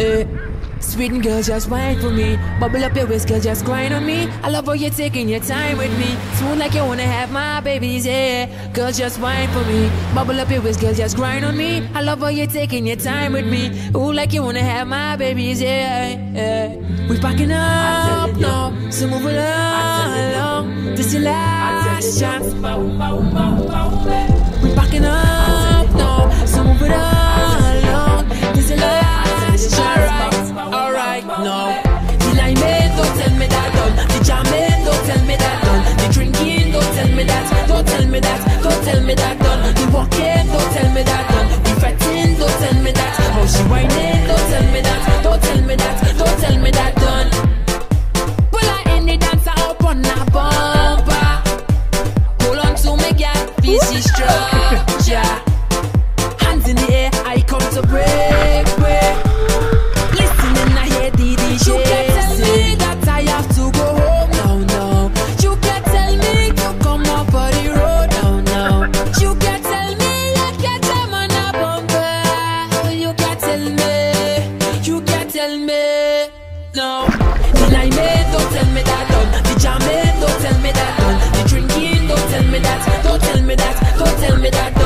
에 Girls girl, just wine for me. Bubble up your waist, girl, just grind on me. I love how you're taking your time with me. Smooth like you wanna have my babies, yeah. Girl, just wine for me. Bubble up your waist, girl, just grind on me. I love how you're taking your time with me. Ooh, like you wanna have my babies, yeah. yeah. We packing up now, so move along. This is last chance. We packing up. me that, don't tell me that. me, no. The limeade, don't tell me that done. The jammade, eh, don't tell me that done. The drinking, don't tell me that. Don't tell me that. Don't tell me that.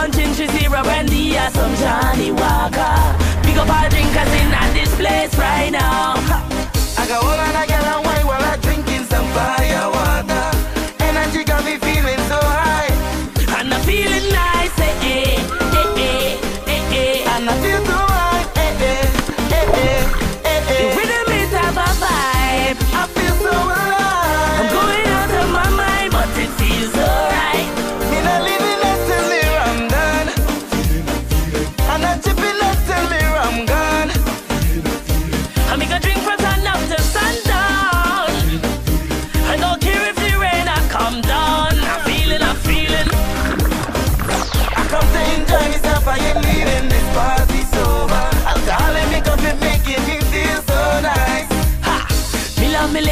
punching through zero when the some Johnnie Walker. Big up all drinkers in at this place right now. Ha.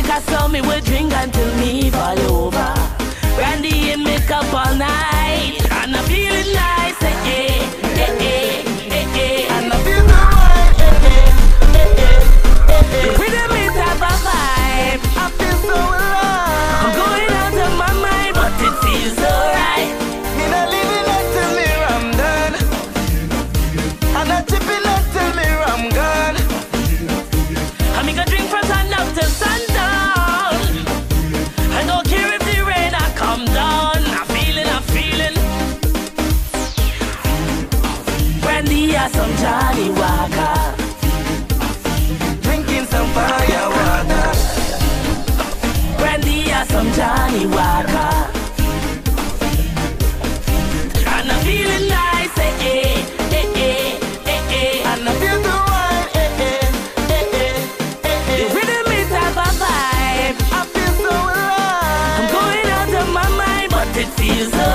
Cause some me will drink until me fall over. Brandy in makeup all night. And I'm feeling nice, eh, eh, eh, eh. are some Johnnie Walker. Drinking some fire water. Brandy are some Johnnie Walker. And I'm feeling nice, eh, eh, eh, eh, eh, eh. And I feel the wine, eh, eh, eh, eh, eh, eh, eh. The rhythm is half a vibe. I feel so alive. I'm going out of my mind, but it feels so